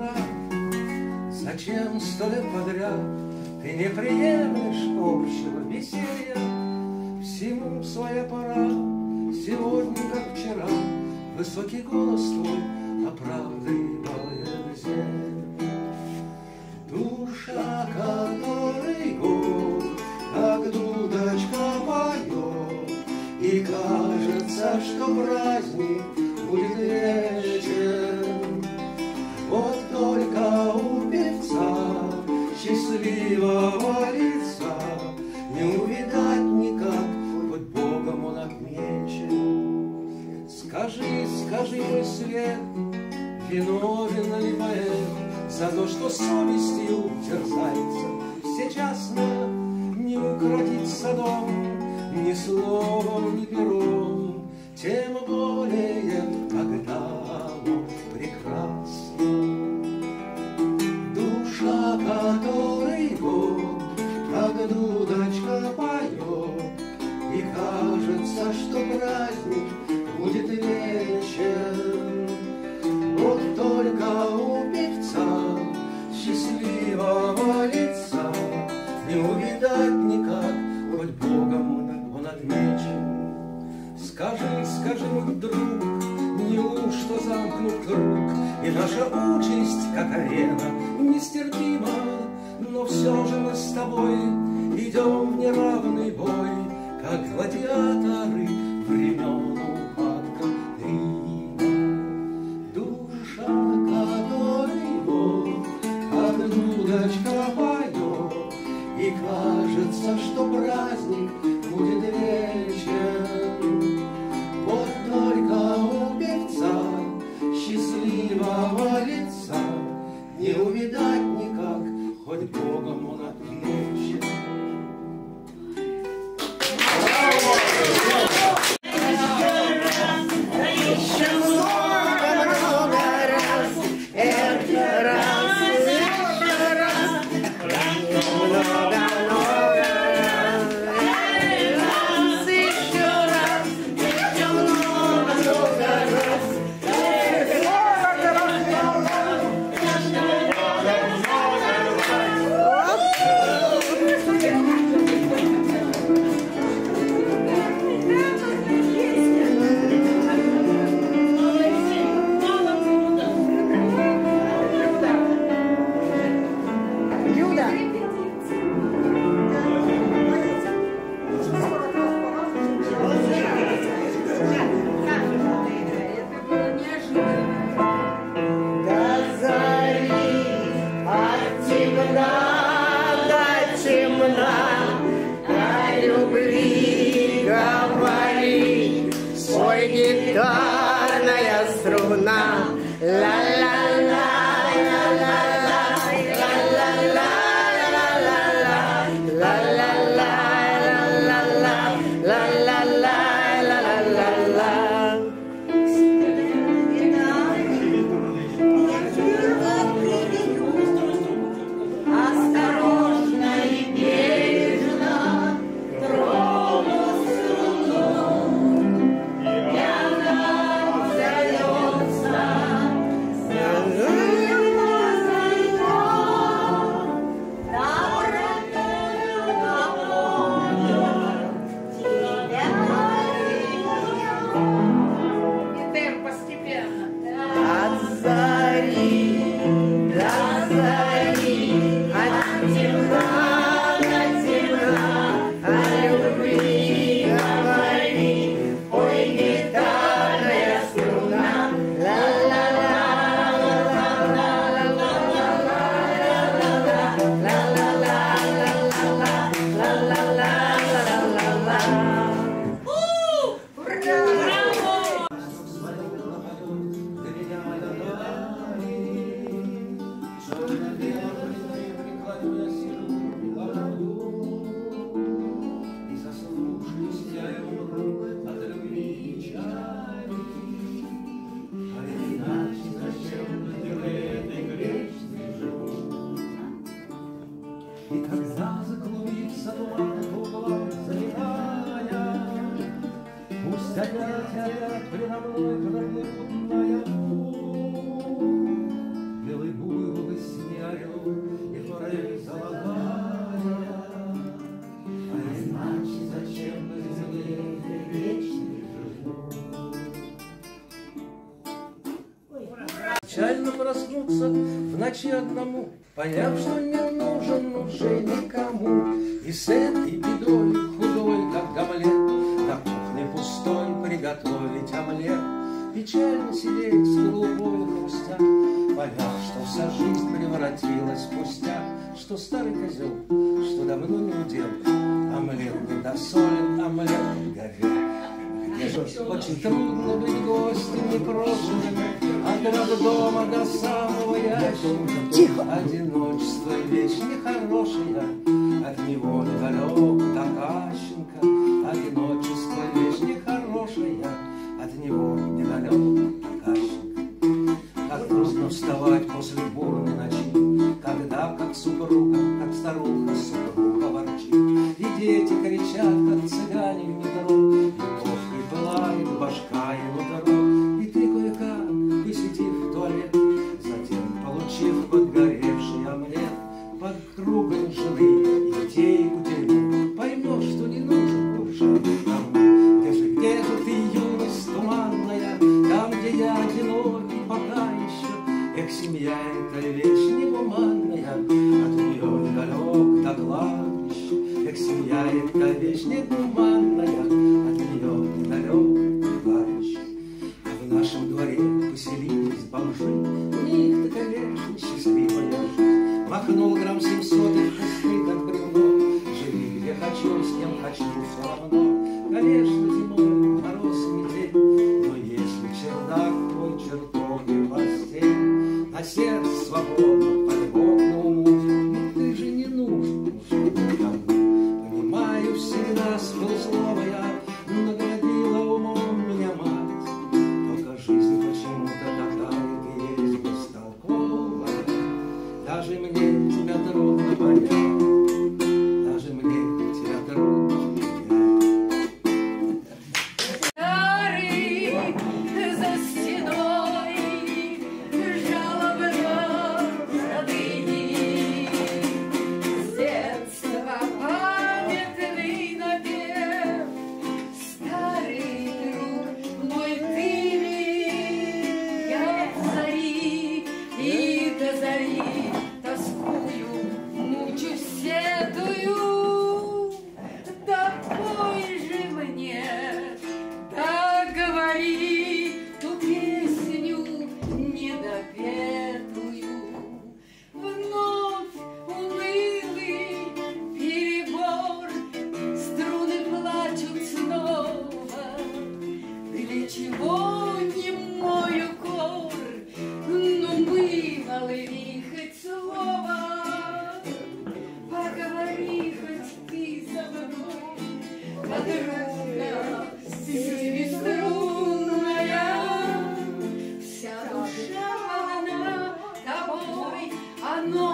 брат, Зачем сто лет подряд Ты не приемлешь общего веселья? Всему своя пора, сегодня, как вчера, Высокий голос твой оправдывает землю. Душа, который год, как дудочка поет, И кажется, что праздник виновен ли поэт За то, что совестью терзается всечасно, Не укротить садом, ни словом, ни пером, Тем более, когда оно прекрасно. Счастливого лица. Не увидать никак, хоть Богом он, отмечен. Скажи, скажи, мой друг, неужто замкнут круг, И наша участь, как арена, нестерпима, Но все же мы с тобой идем в неравный бой, Как гладиаторы кажется, что праздник будет вечен. Вот только у певца счастливого лица Не увидать никак, хоть Богом он Занятия предо мной промывная Белый буйвол и снег, и форель золотая. А иначе зачем на земле вечный Печально проснуться в ночи одному, Поняв, что не нужен уже никому, И с этой бедой приготовить омлет, Печально сидеть с голубой хрустя, Поняв, что вся жизнь превратилась в пустяк, Что старый козел, что давно не удел, Омлет недосолен, омлет. Мне же очень трудно быть гостем непрошенным, От роддома до самого ящика. Тихо. Одиночество вещь нехорошая, От него недалек до Кащенко. Одиночество вещь нехорошая, него до Кащенко. Как грустно вставать после бурной ночи, Когда, как супруга, как старуха, супруга ворчит. И дети кричат, как цыгане в метро, И ложкой пылает башка и нутро. И ты кое-как, посетив в туалет, Затем, получив подгоревший омлет, Под кругом Редко вечный туманная от нее далек плащ. А в нашем дворе поселились бомжи, у них-то, конечно, счастливая жизнь. Махнул грамм семьсот и хосты, как бревно, живи где хочу, с кем хочу, все равно. Конечно, зимой мороз метель, но если чердак, твой чертог и постель, на сердце свобода. no.